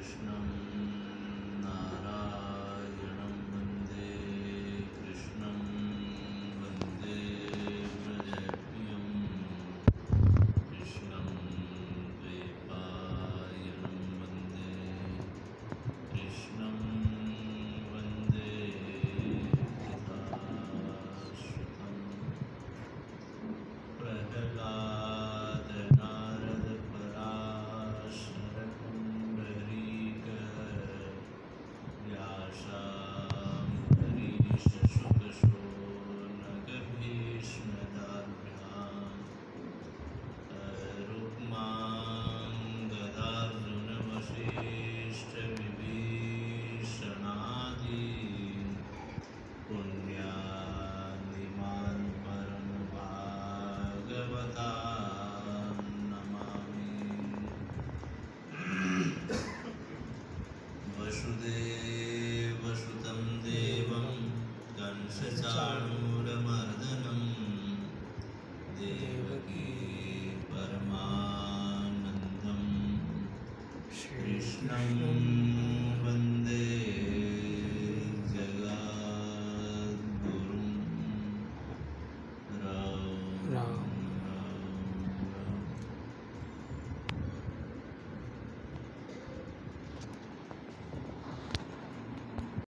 कृष्णं नारा पुण्यादिमान् परं भागवता नमामि। वसुदेवसुतं देवं कंसचाणूरमर्दनं देवकी now.